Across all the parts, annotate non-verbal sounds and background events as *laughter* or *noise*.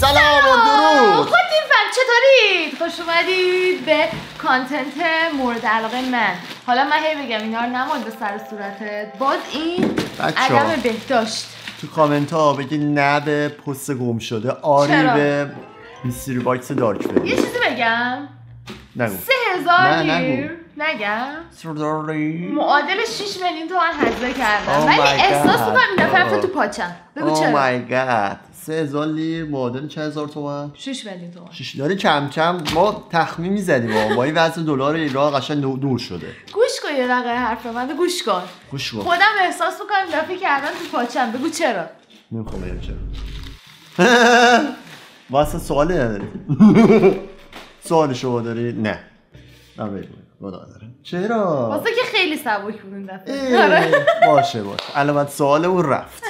سلام و درود. خود این فن چطورید؟ خوش اومدید به کانتنت مورد علاقه من. حالا من هی بگم اینا رو نماد به سر صورتت. باز این. عدم بهداشت. تو کامنت ها بگی نه به پست گم شده آری؟ به میستری باکس دارک یه فری چیزی بگم. نگو. سه هزار نه، لیر نگم. معادل 6 میلیون تومن هزینه کردم. Oh ولی احساس. می‌کنم این دفعه Oh. تو پاچم. بگو او چرا. مای گاد سه هزار لیر معادل چه هزار تومن؟ 6 میلیون تومن. شش داری کم کم ما تخمین می‌زدیم با این وضع دلار ایران قشنگ دو- دور شده. گوش کن یه دقیقه حرف من گوش کن. گوش کن. خودم احساس می‌کنم این دفعه کردن تو پاچم. بگو چرا. نمی‌خوام بگم چرا. *laughs* واسه سوالی نداری. *laughs* سوال شما داری؟ نه. نه بگو خدا داره. چرا؟ واسه که خیلی سبک بود این دفعه. آره. باشه باشه. علامت سوال اون رفت.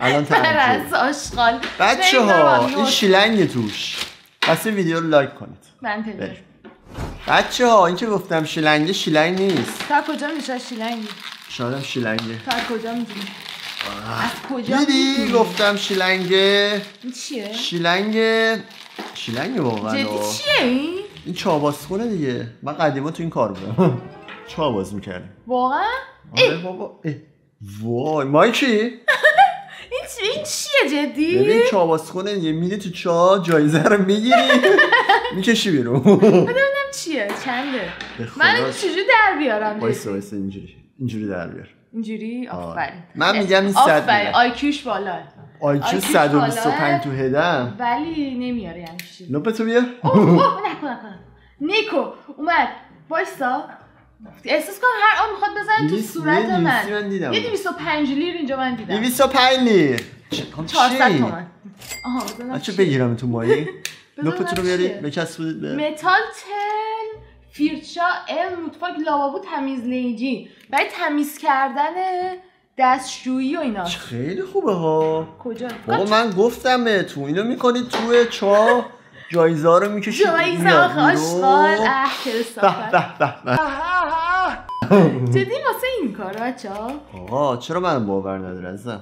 الان پرست آشغال. بچه ها این. شیلنگ توش. پس این ویدیو رو لایک کنید. من بچه ها این که گفتم شیلنگ شیلنگ نیست. تا کجا میشه شیلنگی شاید هم شیلنگه تا کجا می‌دونی؟ از کجا دیدی؟ گفتم شیلنگه این چیه؟ شیلنگ. شیلنگ واقعا. جدی. چیه این؟ این چاباسخونه دیگه. من قدیما تو این کار بودم. *laughs* چاباز می‌کردیم. واقعا؟ آره بابا. اه. وای مایکی؟ *laughs* این چی این چیه جدی؟ ببین چاباسخونه دیگه میری تو چا جایزه رو می‌گیری می‌کشی بیرون. ببینم چیه چنده. من این چجوری در بیارم؟ وایسا جدی؟ وایسا اینجوری اینجوری در بیار. اینجوری؟ آفرین. من میگم این صد آفرین. میره. آیکیوش بالا. آیکیو IQ 125 تو هدم. ولی نمیاره یعنی چی نوپ تو بیا. اوه اوه نکن نکن. نیکو اومد. وایسا. احساس کنم هر آن می‌خواد بزنه تو صورت من. من دیدم. یه 205 لیر اینجا من دیدم. 205 لیر. چه- خب 400 چی؟ تومن. آها بزنم چیه؟ بگیرم تو مایی *laughs* نوپتون رو بیاری به متال تل فیرچا ال مطفاک لابابو تمیز لیجی برای تمیز کردن دستشویی و اینا. خیلی خوبه ها. کجا؟ بابا من گفتم بهتون اینو می‌کنید توی چا؟ جایزه ها رو می‌کشید جایزه آخه آشغال اه به *laughs* جدی واسه این کار بچه آقا چرا منو باور نداری عزیزم؟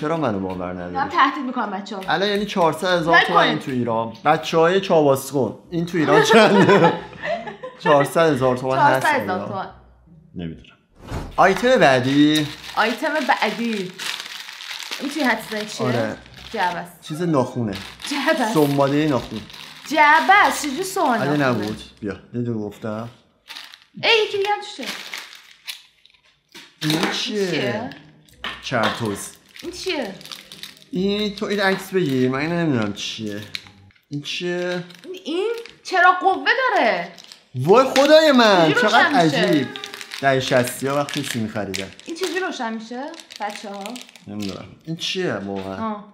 چرا منو باور من نداری تهدید می‌کنم بچه ها الان یعنی 400 هزار. تومن این تو ایران. بچه های چاباسکن این تو ایران چنده 400 هزار تومن 400 هست هزار ایران. تومن. نمی‌دونم. آیتم بعدی. آیتم بعدی. می‌تونی حد چیه؟ آره. جعبه چیز ناخونه. جعبه سنباده ناخون. چجوری سوال اگه نکنه؟ نبود. بیا. دیدو گفتم. ای یکی دیگه هم توشه این چیه؟ چرتوز این چیه؟ این تو این عکس بگیر من اینو نمی‌دونم چیه. این چیه؟ این چرا قوه داره؟ وای خدای من. چقدر؟ عجیب. در شستی ها وقتی سی میخریدن. این چجوری روشن میشه؟ بچه ها نمی‌دونم. این چیه واقعا.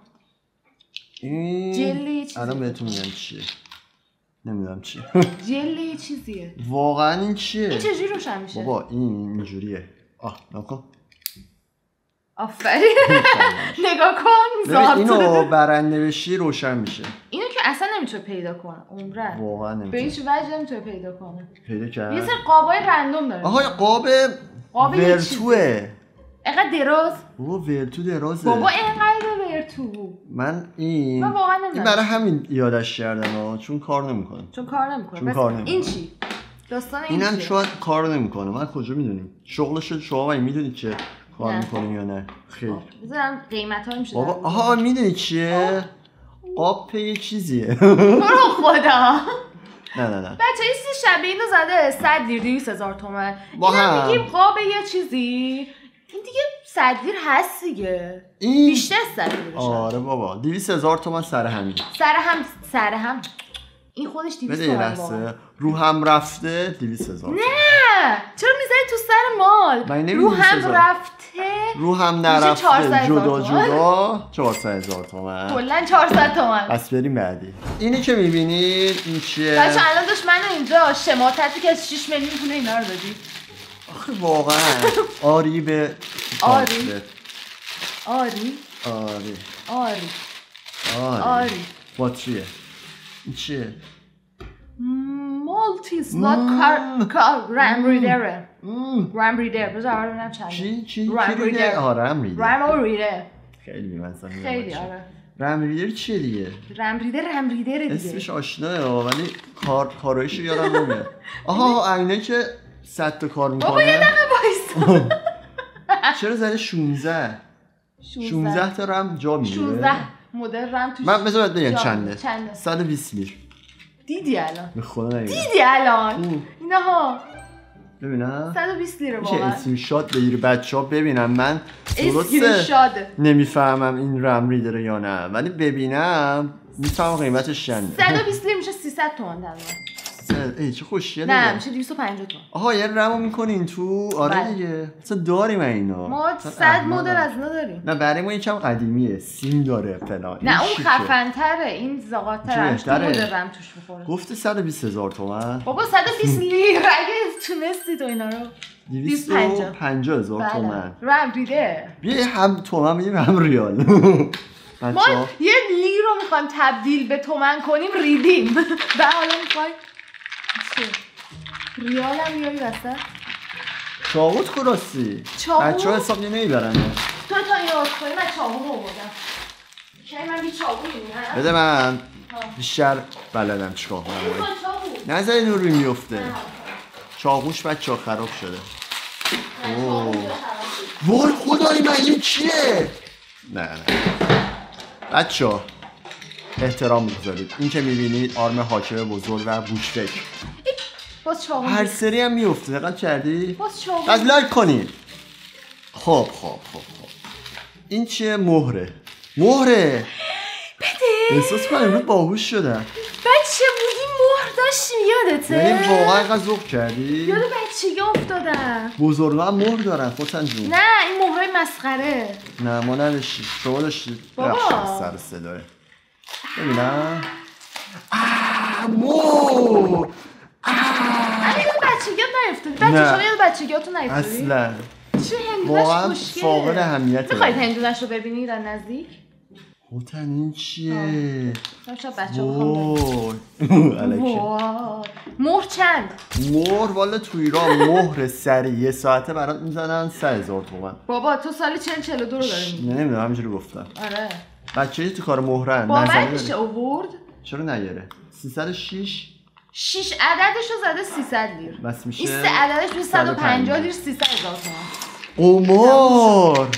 این جلی یه. الان بهتون میگم چیه. نمی‌دونم چیه جل یه چیزیه. واقعا این چیه؟ این چجوری روشن میشه؟ بابا این اینجوریه. آه نکن آفرین. نگاه کن *laughs* اینو برنده بشی روشن میشه. اینو که اصلا نمی‌تونه پیدا کنه عمرن واقعا به نمیشه هیچ وجه نمی‌تونه پیدا کنه. پیدا یه کرد سری قابای رندوم داره. آها قاب قاب یه ورتوه. اینقدر دراز. بابا ورتو درازه. بابا اینقدر من این من واقعا این برای همین یادش کردن ها چون کار نمی‌کنه. چون کار نمی‌کنه. چون کار نمی‌کنه. این چی؟ داستان این اینم؟ شاید کار نمی‌کنه. من کجا می‌دونیم؟ شغلش شما می‌دونید چه کار نه. می‌کنیم یا نه. خیر. بذارم قیمت ها میشه بابا آها می‌دونی چیه؟ قاب یه چیزیه. برو خدا. نه نه نه. بچه این سی شبه اینو زده 100 دیر 200 هزار تومن. با هم. میگیم قاب یه چیزی. این دیگه 100 دیر هست دیگه. این بیشتر از 100 دیر بشه آره بابا. 200 هزار تومن سر همین. سر هم سر هم. این خودش 200 بده یه تومن واقعا. لحظه رو هم رفته 200 هزار نه! چرا می‌زنی تو سر مال؟ من رو 200 هم. رفته. رو هم میشه 400 نرفته جدا. جدا. 400 هزار تومن. کلا 400 تومن. پس بریم بعدی. اینی که می‌بینید این چیه؟ بچه الان داشت منو اینجا شماتتی که از 6 میلیون پول اینا رو دادی. آخه واقعا. آری به آری. آری آری آری آری آری باتریه این چیه not car car رم ریدره. رم ریدر بذار ببینم چنده چی چی رم ریدر آره هم ریده رم ریدر خیلی بی‌مزه خیلی آره رم ریدر چیه دیگه رم ریدر رم ریدر دیگه اسمش آشناه ولی کار کارایش یادم نمیاد آها اینه که صد تا کار بابا یه می‌کنه دقیقه وایسا چرا زده 16 16 تا رم جا می‌گیره 16 مدل رم توش من بذار بگم چنده. چنده. 120 لیر دیدی الان؟ به خدا نمی‌دونم دیدی الان. اینا ها ببینم. 120 لیره میشه واقعا. اسکرین شات بگیری بچه ها ببینم. من درسته نمی‌فهمم این رم ریدره یا نه. ولی ببینم. می‌فهمم قیمتش چنده. 120 لیر میشه 300 تومن ای چه نه میشه 250 تومن آها یه رمو می‌کنین تو؟ آره بله. دیگه. اصلا داریم اینا ما اصلا 100 احمقم. مدل از اینا داریم. نه برای ما یکم قدیمیه سیم داره فلان نه اون. خفن تره این زاغاتره چه تو بهتره؟ مدل رم توش می‌خوره. گفته 120 هزار تومن. بابا 120 *laughs* لیر. اگه تونستی تو اینا رو. 250 هزار تومن. بله. رم ریده بیا هم تومن میدیم هم ریال. *laughs* ما یه لیر رو می‌خوایم تبدیل به تومن کنیم ریدیم. *laughs* و حالا می‌خوای چه ریال هم میاری وسط؟ چاقوت کراستی چاقو؟ بچه ها حساب نمی‌برن تو تا این راست کنی من چاقو رو آوردم. کی من بی چاقو می‌بینم بده من. بیشتر بلدم چیکار کنم. می‌خوای چاقو نظری نور میفته. چاقوش بچه ها خراب شده. وای خدای من این چیه نه نه. بچه ها احترام بگذارید این که می‌بینید آرم حاکم بزرگ و بوشفک باز چاقو هر. سری هم میفته دقت کردی؟ باز چاقو از لایک کنید خب خب خب خب. این چیه؟ مهره. مهره! بده! احساس کنم امروز باهوش شدم. بچه بودی مهر داشتیم یادته؟ یعنی واقعا اینقدر ذوق کردی؟ یاد بچگی افتادم. بزرگا هم مهر دارن خودتن جون. نه این مهرای مسخره. نه ما نداشتیم. شما داشتید. بابا. سر صداه ببینم. آه، مهر! اگه یاد بچگیات نیفتادی. بچه نه. شما یاد بچگیاتون نیفتادی؟ اصلا. چه هندونش خوشگله. فاقد اهمیته. می‌خواید هندونش رو ببینی در نزدیک؟ خودتن این چیه؟ شاید بچه *laughs* مهر چند؟ مهر والا تو ایران مهر سری. یه ساعته برات می‌زنن سه هزار تومن. بابا تو سال چند چلو دو رو داری میگی. نمی‌دونم همینجوری گفتم. آره. بچه تو کار مهرن. باور نظری میشه؟ اوورد؟ چرا نیاره؟ 306 6 عددش رو زده 300 لیر. بس میشه این سه عددش میشه 150 لیر 150. 300 هزار تومن قمار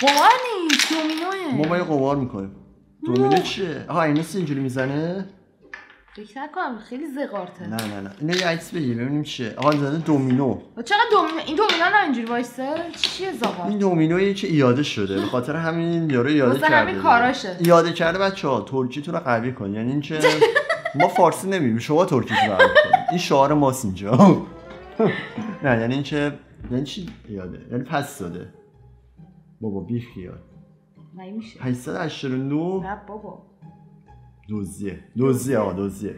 قمار. نیست دومینوه ما ما قمار می‌کنیم دومینو چیه؟ آها این مثل اینجوری می‌زنه؟ فکر نکنم خیلی زقارته نه نه نه. اینو یه عکس بگیر ببینیم چیه. آها زده دومینو چقدر دومینو این دومینو نه اینجوری وایسه؟ چیه زغال این دومینویی که ایاده شده. به خاطر همین یارو ایاده کرده همین. کاراشه. ایاده کرده بچه ها ترکیتون رو قوی کن. یعنی این که *laughs* ما فارسی نمیگیم شما ترکیتون رو این شعار ماست اینجا. *laughs* نه یعنی این که یعنی چی ایاده یعنی پس داده. بابا بی خیال مگه میشه؟ 889 نه. بابا. دوزیه. دوزیه آقا دوزیه.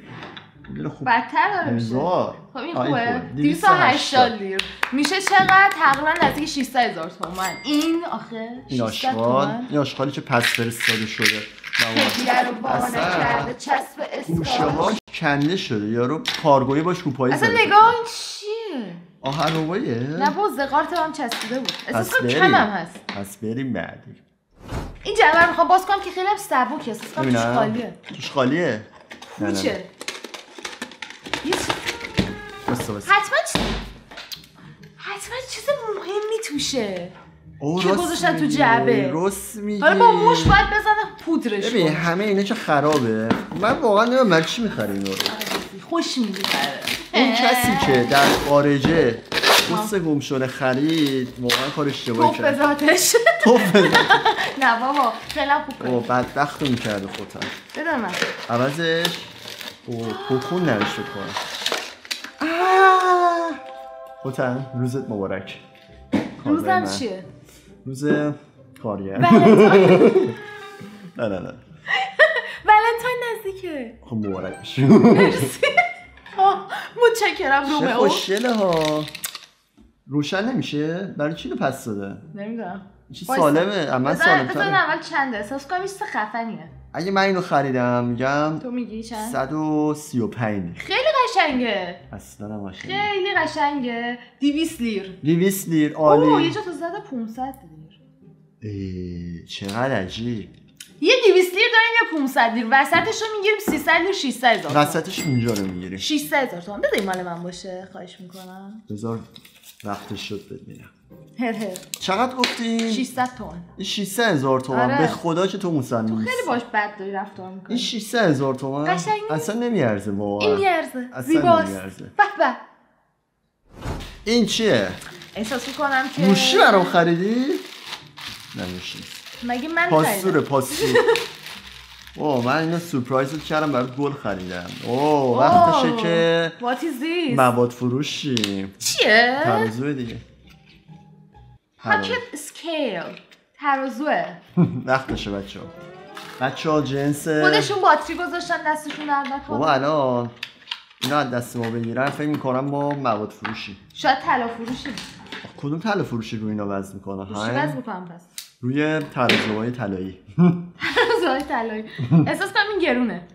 خوب. بدتر داره میشه. خب این خوبه. خوبه. 280 لیر. میشه چقدر؟ تقریبا نزدیک 600 هزار تومن. این آخه این 600 آشغال. تومن. این آشغالی که پس فرستاده شده. رو گوشه هاش کنده شده. یارو کارگویی باش روپایی اصلا نگاه این چیه آهن روباییه نه با زغارت هم چسبیده بود. احساس کنم. کم هم هست. پس بریم بعدی. این جعبه رو می‌خوام باز کنم که خیلی هم سبکه احساس کنم توش خالیه. توش خالیه؟ نه، نه، نه. کوچه. حتما چی... حتما چیز مهمی توشه که گذاشتن تو جعبه. راست میگی حالا با موش باید بزنه پودرش ببین. همه اینا که خرابه. من واقعا نمی‌دونم من چی می‌خره اینا رو خوش میگذره. اون کسی که در خارجه پوست گم شده خرید واقعا کار اشتباهی کرد. توف بزن. *laughs* نه بابا خیلی خوب کنی بدبخت رو می‌کرده خودم. بده من. عوضش. اوه کوکون نوشته کنم. روزت مبارک. روزم. چیه؟ روز کارگر ولنتاین. *laughs* نه نه نه. ولنتاین نزدیکه. خب مبارک بشی مرسی *laughs* متشکرم رومئو خوشگله ها. روشن نمیشه؟ برای چی رو پس داده؟ نمی‌دونم. چی. سالمه؟ اما بذار سالم بذار اول چنده. احساس کنم چیز خفنیه. اگه من اینو خریدم میگم تو میگی چند؟ 135 خیلی قشنگه. اصلا قشنگه. خیلی قشنگه. 200 لیر. 200 لیر اوه یه عالی جا تو زده 500 لیر. ای، چقدر عجیب. یه 200 لیر داریم یا 500 لیر. وسطش رو می‌گیریم 300 لیر 600 هزار. وسطش اینجا رو می‌گیری 600 هزار تومن بذاری مال من باشه. خواهش می‌کنم. بذار. وقتش شد ببینم هر هر چقدر گفتی؟ 600 تومن این 600 هزار تومن آره. به خدا که تو موسن نیست خیلی باش بد داری رفتار این می‌کنی 600 هزار تومن قشنگ. اصلا نمیارزه این واقعا میارزه اصلا نمیارزه. به به این چیه؟ احساس می‌کنم که گوشی برام خریدی؟ نه نیست. مگه من پاسوره خریدم پاسور *laughs* اوه من اینو سورپرایزت کردم برای گل خریدم. اوه وقتشه که What is this مواد فروشیم چیه؟ ترازوه دیگه. پاکت اسکیل ترازوه. *laughs* وقتشه بچه ها بچه ها جنس خودشون باتری گذاشتن دستشون بابا نکنه. الان اینا از دست ما بگیرن. فکر می‌کنم ما مواد فروشی. شاید طلا فروشی. کدوم طلا فروشی روی اینا وزن می‌کنن گوشی بز می‌کنم پس. روی ترازوهای طلایی. ترازوهای طلایی. احساس کنم این گرونه.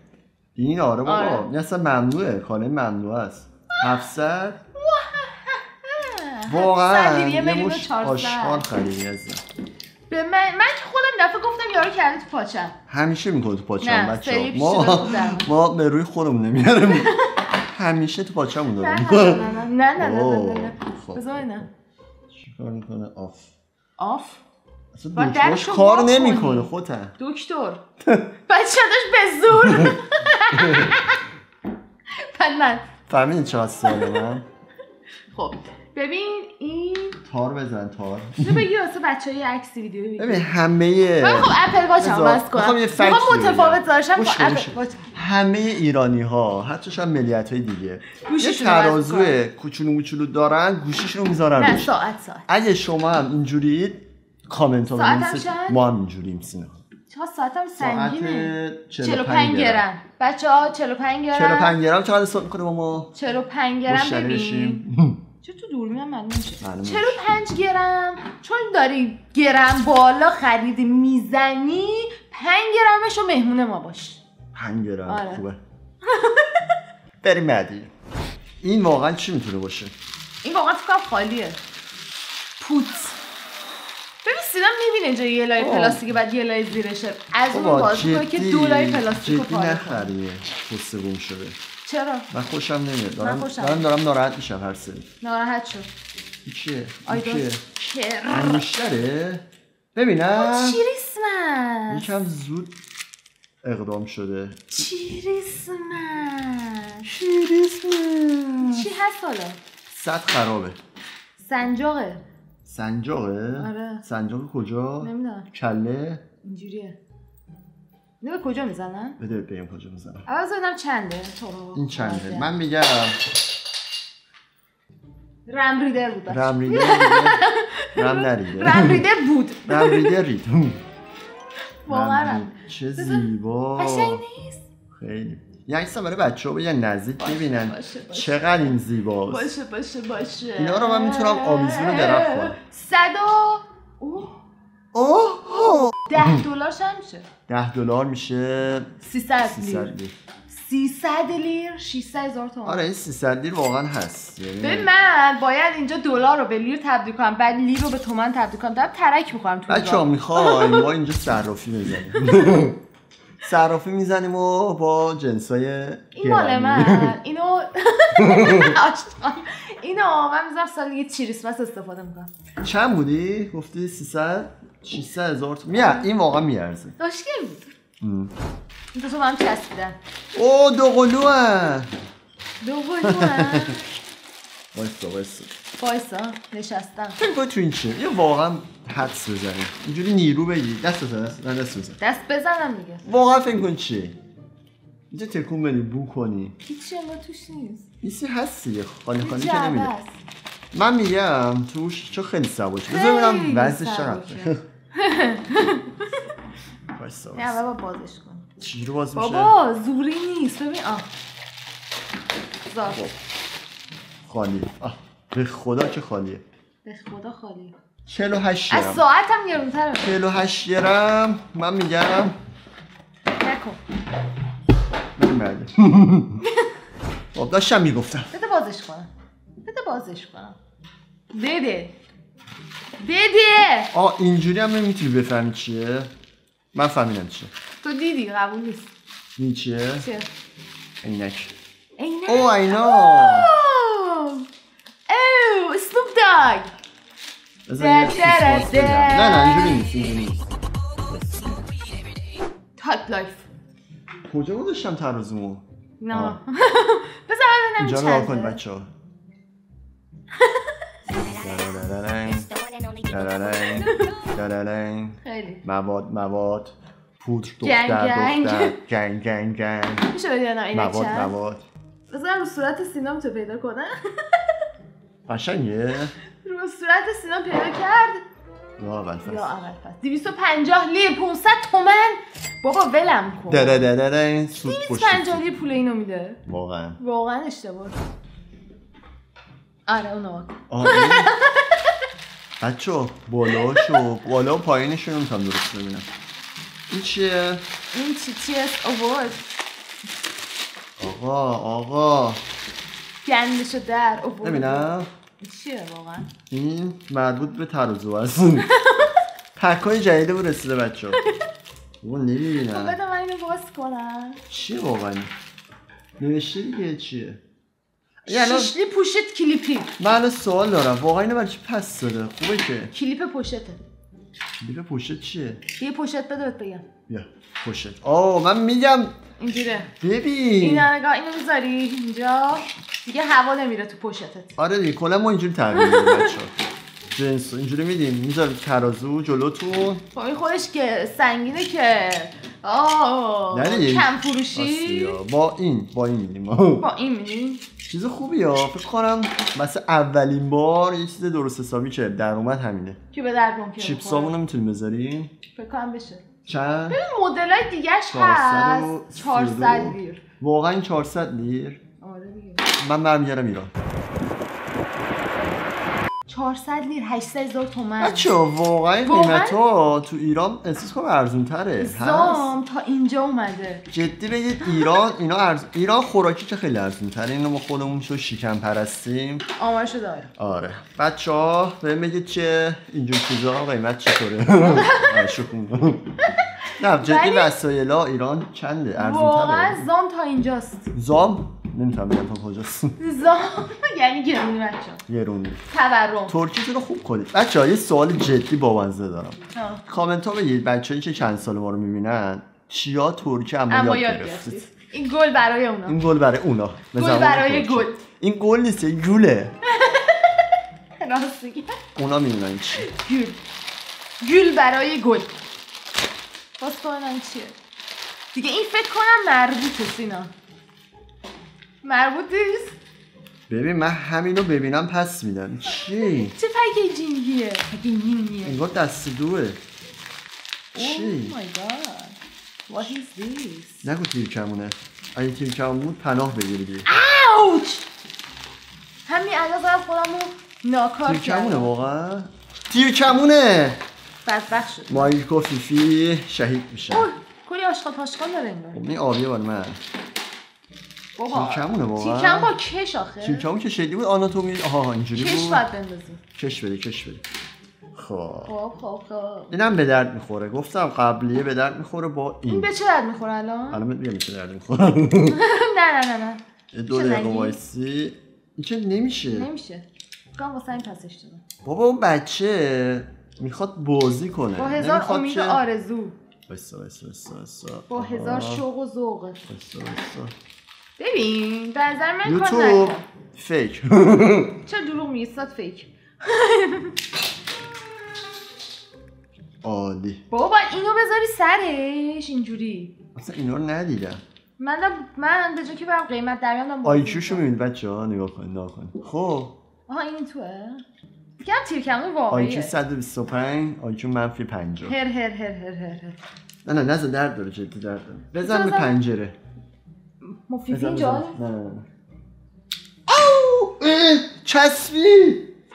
این آره بابا. آره. این اصلا ممنوعه. کانه ممنوع است. 700 واقعا. یه مش. آشغال خریدی عزیزم. به من من که خودم دفعه گفتم یارو کرده تو پاچم همیشه می‌کنه تو پاچم نه، بچه ما. ما به روی خودمون نمیارم همیشه تو پاچمون نه دارم نه نه نه نه نه نه نه نه خب. بذار اینه چیکار می‌کنه؟ آف. آف؟ دکترش کار. نمی‌کنه خودم دکتر. بچه داشت به زور. *laughs* بعد من. فهمیدین چقدر ساله من؟ خب ببین این تار بزن تار. چیزو بگی واسه بچه های عکسی ویدیو بگی ببین همه من خب اپل واچ هم بس کنم می‌خوام یه فکت. متفاوت داشتم خب کن، اپل. واچ همه ایرانی ها حتی شاید ملیت های دیگه یه ترازو کوچولو موچولو دارن گوشیشون رو می‌ذارن نه ساعت ساعت. اگه شما هم اینجورید کامنت ها؟ ما هم اینجوریم سینه چقدر ساعتم ساعت سنگینه؟ 45 45 گرم. بچه ها 45 گرم. 45 گرم چقدر حساب می‌کنه با ما 45 گرم ببین. چه تو دوربین هم معلوم میشه. معلوم 45 گرم. چون داری گرم بالا خرید می‌زنی 5 گرمش رو مهمون ما باش. 5 گرم. آره. خوبه. بریم بعدی. این واقعا چی می‌تونه باشه؟ این واقعا فکر خالیه. پوت. سیدم می‌بینه جا یه لای آه. پلاستیک بعد یه لای زیرشه از اون بابا باز کنه که دو لای پلاستیک رو نخریه پوست گم شده. چرا؟ من خوشم نمیاد. دارم دارم, دارم ناراحت میشم هر سری. ناراحت شد چیه؟ چیه؟ انگشتره ببینم. چی ریسمس یکم زود اقدام شده. چی ریسمس چیریسمه چی هست حالا؟ صد خرابه. سنجاقه. سنجاقه؟ آره. سنجاق کجا؟ نمی‌دونم. کله؟ اینجوریه. اینو به کجا می‌زنن؟ بده بگم کجا می‌زنم اول ببینم چنده. تو این چنده. من میگم. رم ریدر بود. رم دیگه. رم نریده. *laughs* رم ریدر بود. رم ریده رید *laughs* واقعا. چه. زیبا. قشنگ نیست. خیلی. هم برای بچه ها بگن نزدیک ببینن باشه، باشه. چقدر این زیباست. باشه باشه باشه. اینا رو من می‌تونم آویزون درخت کنم. صد و اوه. اوه. ده دلارش هم میشه. ده دلار میشه 300 300 لیر لیر. 300 لیر 600 هزار تومان. آره این 300 لیر واقعا هست. یعنی ببین من باید اینجا دلار رو به لیر تبدیل کنم بعد لیر رو به تومن تبدیل کنم. دارم ترک می‌خورم تو راه. می‌خوایم ما اینجا صرافی بزنیم *laughs* صرافی می‌زنیم و با جنسای این مال. من. *laughs* اینو. *laughs* اینو من می‌ذارم سال دیگه چیریسمس استفاده می‌کنم. چند بودی؟ گفتی 300 600 هزار تومن میا این واقعا میارزه. داشکل بود. این دو با هم چسبیدن. او دو قلو هم دو گلو هم. *laughs* وایسا وایسا وایسا نشستم. فکر تو این چیه. یه واقعا حدس بزنیم اینجوری نیرو بگی. دست بزن دست, نه، دست بزن دست بزنم دیگه. واقعا فکر کن چیه؟ اینجا تکون بدی بو کنی. هیچی انگار توش نیست. ایسی هستی خالی خالی که نمیده. من میگم توش چون خیلی سباشه بذار ببینم وزنش *laughs* وایسا نه بابا بازش کن. چی رو باز میشه؟ بابا زوری نیست. ببین آه. زار. خالی آه. به خدا که خالیه. به خدا خالی 48 از گرم ساعتم گرونتره. 48 گرم. من میگم. نکن. بله *laughs* خب داشتم می‌گفتم. بده بازش کنم. بده بازش کنم. بده. بده. آه اینجوری هم نمی‌تونی بفهمی چیه؟ من فهمیدم چیه. تو دیدی قبول نیست. این چیه؟ چیه؟ عینک. عینک. او اینا اوه. Snoop Dogg. نه نه اینجوری نیست اینجوری نیست. thug life کجا گذاشتم ترازومو؟ نه. آه. *laughs* بذار من اینجا رو کن بچه ها مواد مواد پودر دختر. دختر گنگ گنگ گنگ میشه بدونم عینک مواد چند مواد بذارم صورت سینام تو پیدا کنم قشنگه رو صورت سینام پیدا کرد. یا اول یا فصل اول فصل 250 لیر 500 تومن. بابا ولم کن. دره دره دره سود پشت 250 لیر پول اینو میده. واقعا. واقعا اشتباه. آره اونو آه بچه بالاشو. بالا و پایینش رو نمی‌تونم درست ببینم. این چیه؟ این چی چی است؟ آورد آقا آقا. گندشو در آورد نمی‌دونم این چیه واقعا؟ این مربوط به ترازو هست *laughs* پک های جدیده بود رسیده بچه ها بابا خب نمی‌بینم بده من اینو باز کنم. چیه واقعا؟ نوشته دیگه چیه؟ شیشلی پوشت کلیپی. من سوال دارم. واقعا اینو برای چی پس داده؟ خوبه که. کلیپ پوشته. بیره پشت چیه؟ یه پوشت بده بهت بگم. بیا پشت آه من میگم. اینجوره. ببین. این نگاه اینو می‌ذاری اینجا. دیگه هوا نمیره تو پوشتت آره دیگه کلا ما اینجوری تعبیر می‌کنیم بچه‌ها. جنس اینجوری میدیم. می‌ذاریم ترازو جلوتون. خب این خودش که سنگینه که. آه. کم فروشی. با این با این میدیم. *laughs* با این میدین چیز خوبی ها. فکر کنم مثلا اولین بار یه چیز درست حسابی که در اومد همینه. که به درد ممکنه چیپسامون رو می‌تونیم بذاریم؟ فکر کنم بشه. چند؟ ببین مدل های دیگهش 400 و هست. 400 32. لیر. واقعا 400 لیر. من برمیگردم ایران. 400 لیر 800 هزار تومن. بچه واقعا واقعا؟ قیمت ها تو ایران احساس کنم ارزون تره زام تا اینجا اومده. جدی بگید ایران اینا ارز... ایران خوراکی که خیلی ارزون تره اینو ما خودمون شو شیکن پرستیم. آمارشو داره آره. بچه ها بهم بگید چه اینجور چیزا قیمت چطوره؟ *laughs* آره،. نه جدی وسایل ها ایران چنده؟ ارزون واقعا تره زام تا اینجاست. زام؟ نمی‌تونم بگم تا کجاست. *laughs* زام *laughs* یعنی گرونی بچه گرونی. تورم. ترکیتون رو خوب کنید. بچه یه سوال جدی با مزه دارم. کامنت ها بگید بچه که چند سال ما رو می‌بینن. چیا ترکی اما, یاد گرفتید؟ این گل برای اونا. این گل برای اونا. گل برای. گل. این گل نیست یه گوله. *laughs* میگی. اونا می‌دونن چی. گل. گل برای گل. باز چیه؟ دیگه این فکر کنم مربوطه سینا. مربوط نیست. ببین من همینو ببینم پس میدم. چی؟ چه پکیجینگیه؟ پکیجینگیه انگار دست دوه. Oh چی my god What is this? نگو تیرکمونه. اگه تیرکمون بود پناه بگیری اوچ همین الان دارم خودمو ناکار تیرکمونه کردم واقعا؟ تیرکمونه! بدبخت شد. مایکو فیفی شهید میشه. اوه کلی آشغال پاشغال داره انگار. خب این آبیه بار من. بابا تیرکمونه واقعا؟ تیرکم با کش آخه. تیرکمون که شدی بود آناتومی آها اینجوری کش بود. باید بندازیم. کش بده کش بده. خب. خب خب خب. اینم به درد می‌خوره. گفتم قبلیه به درد می‌خوره با این. این به چه درد می‌خوره الان؟ الان میگم چه درد می‌خوره. *laughs* نه نه نه نه. دو چه دقیقه؟ وایسی. این که نمیشه. نمیشه. کام واسه این پسش دادم بابا اون بچه می‌خواد بازی کنه. با هزار امید آرزو. وایسا وایسا وایسا با. هزار شوق و ذوق. وایسا وایسا ببین به نظر من یوتیوب فیک. *laughs* چرا دروغ میگی؟ صد فیک. عالی. بابا اینو بذاری سرش اینجوری. اصلا اینا رو ندیدم. من من به جای که برم قیمت در آیکیوشو می‌کنم. می‌بینید بچه ها نگاه کن نگاه کن خب. آها این توه. فکرم تیرکمون آیکیو واقعیه. 125 آیکیو منفی 50 هر هر هر هر هر هر. نه نه نزد درد داره جدی درد داره. بزن به. پنجره. مفیدی اینجا. نه نه نه اه، چسبی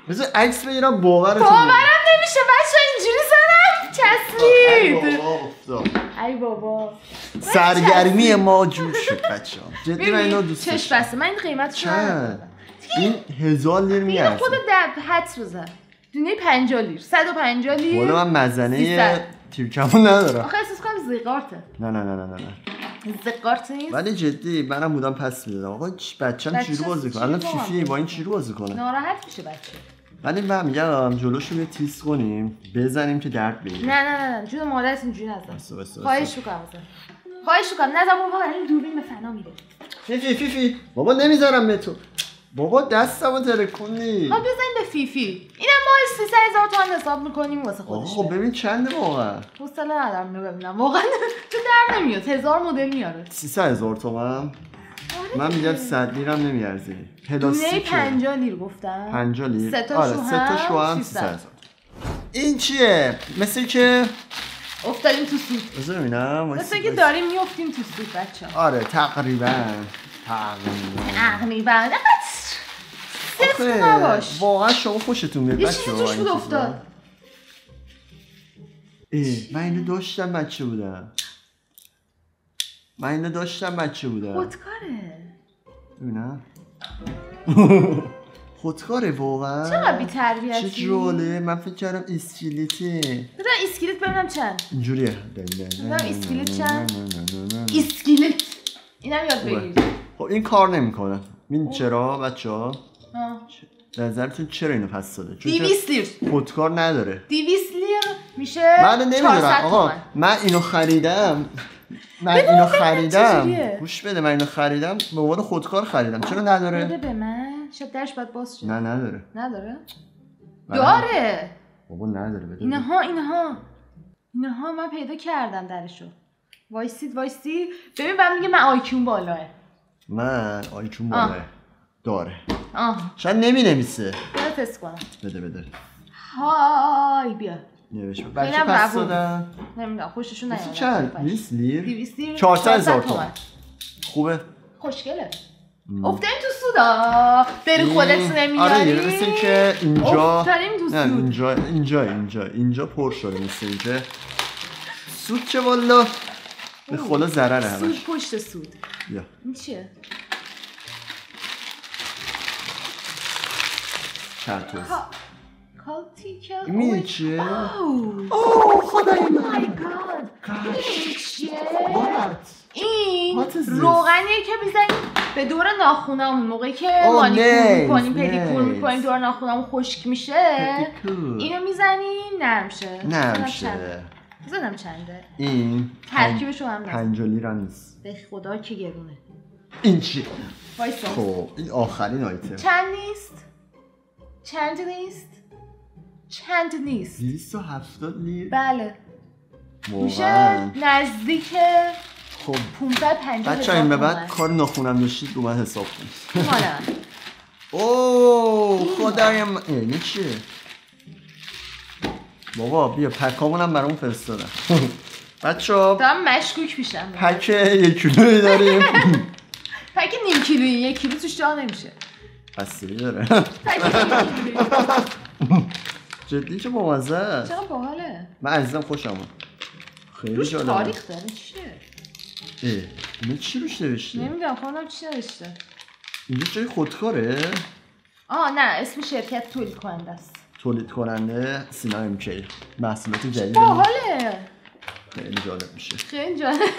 بذار عکس بگیرم باورتون باورم نمیشه بچه اینجوری زدم چسبید. ای بابا سرگرمی ما جور شد بچه ها جدی من اینو دوست چش بسته من این قیمت چند این هزار لیر اینو میارزه خود در حدس بزن دونه 50 لیر 150 لیر والا من مزنه 300. تیرکمون ندارم آخه احساس کنم زیقارته نه نه نه نه نه نه زیقارت نیست؟ ولی جدی منم بودم پس می‌دادم. آقا بچم بچه چی رو بازی کنه؟ الان فیفی با این چی رو بازی کنه؟ ناراحت میشه بچه. ولی من میگم جلوشو یه تیز کنیم بزنیم که درد بگیره نه نه نه جون مادرت اینجوری نزن. خواهش می‌کنم خواهش می‌کنم. نزن بابا این دوربین به فنا میره فیفی فیفی. بابا نمی‌ذارم به تو. بابا دستمو ترکونی. خب بزنیم به فیفی. اینم ما 300 هزار تومن حساب می‌کنیم واسه خودش خب ببین چنده واقعا؟ حوصله ندارم اینو ببینم. واقعا تو در نمیاد. هزار مدل میاره. 300 هزار تومن من میگم 100 لیرم نمیارزه. دونه پلاستیکه 50 لیر گفتم. 50 لیر. سه آره سه تاشو هم 300. 300 هزار این چیه؟ مثل که افتادیم تو سود بذار ببینم. مثل که. داریم میفتیم تو سود بچه آره تقریبا. تقریبا. تقریبا. آخه، نباش. واقعا شما خوشتون میاد یه چیزی توش بود؟ افتاد. من اینو داشتم بچه بودم. من اینو داشتم بچه بودم. خودکاره. ببینم. خودکاره واقعا. چقدر بی چه تربیتی جاله من فکر کردم اسکیلیته بذار اسکیلت ببینم چند. اینجوریه. ببینم اسکیلت چند. اسکیلت اینم یاد بگیر خب این کار نمی‌کنه. این چرا بچه ها نظرتون چرا اینو پس داده؟ چون که دیویس لیر. خودکار نداره. دیویس لیر میشه من نمی‌دونم. 400 آقا. من اینو خریدم. من اینو خریدم؟ گوش بده من اینو خریدم به عنوان خودکار خریدم. چرا بده نداره به من. شاید درش باید باز شه. نه نداره. نداره. داره بابا نداره بده. اینها اینها. اینها من پیدا کردم درشو. وایسید وایسی ببین بعد میگه من آیکیون بالاه. من آیکون آه. بالاه. داره. آه شاید نمی نویسه بذار تست کنم بده بده های بیا نوشت بچه پس. دادن نمی‌دونم خوششون نیومد چند 20 لیر دیویس لیر 400 هزار 400 تومن خوبه خوشگله افتادیم تو سودا بری خودت نمیاری آره مثل که اینجا افتادیم تو نه سود اینجا اینجا اینجا اینجا پر شده مثل اینکه سود که والا به خدا ضرره همش سود پشت سود بیا این چیه؟ این می‌دونی چیه؟ اوه خدای گاد این چیه؟ روغنیه که می‌زنیم به دور ناخونامون موقعی که Oh, مانیکور می‌کنیم پدیکور. می‌کنیم دور ناخونامون خشک میشه. اینو می‌زنیم نرم شه. نرم شه. بزنم چنده. این ترکیبشو هم نزن پنج لیرم نیست. به خدا که گرونه. این چی؟ وایسا. خب این آخرین آیتم. چند نیست؟ چند نیست؟ چند نیست؟ 270 لیر بله. میشه نزدیک خب. 550 بچه این به بعد کار ناخونم داشتید رو من حساب کن مال *laughs* من اوه خدایم اه، این چیه؟ بابا بیا پکامون هم برامون فرستادن. بچه ها دارم مشکوک میشم. پک یک کیلویی داریم. *laughs* پک نیم کیلویی یک کیلو توش جا نمیشه. بستگی داره. *laughs* جدی که بامزه است. چقدر باحاله. من عزیزم خوشم اومد. خیلی روش جالبه تاریخ داره چیه اه اینو چی روش نوشته؟ نمی‌دونم خودم چی نوشته؟ اینجا جای خودکاره؟ آه نه اسم شرکت تولید کننده است. تولید کننده سینا امکی محصولات جدید باحاله. خیلی جالب میشه. خیلی جالب. *laughs*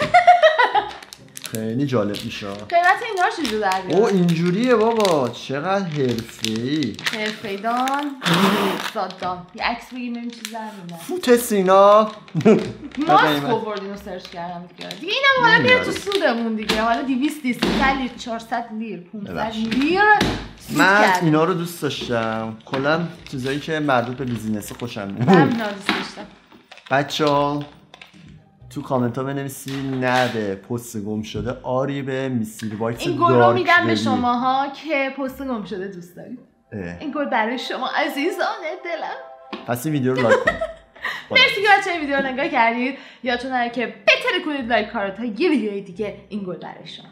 خیلی جالب میشه. قیمت اینا رو چجور در او اینجوریه بابا. چقدر حرفه‌ای. حرفیدان صدام یه عکس بگیم ببینیم چی زمینه فوت سینا. *laughs* ماسک. آوردین سرچ کردم دیگه. دیگه اینم حالا میره تو سودمون دیگه. حالا 200 200 لیر 400 لیر 500 ببخشید. لیر من. اینا رو دوست داشتم. کلا چیزایی که مربوط به بیزینس خوشم من میاد اینا رو دوست داشتم. بچه ها تو کامنت ها بنویسید. نه به پست گم شده. آری به میسیل وایت این گل رو میدم به. شماها که پست گم شده دوست دارید. این گل برای شما عزیزان دلم. پس این ویدیو رو لایک کنید. *laughs* مرسی که بچه این ویدیو رو نگاه کردید. یادتون نره که بتره کنید لایک کارت تا یه ویدیوی دیگه این گل برای شما.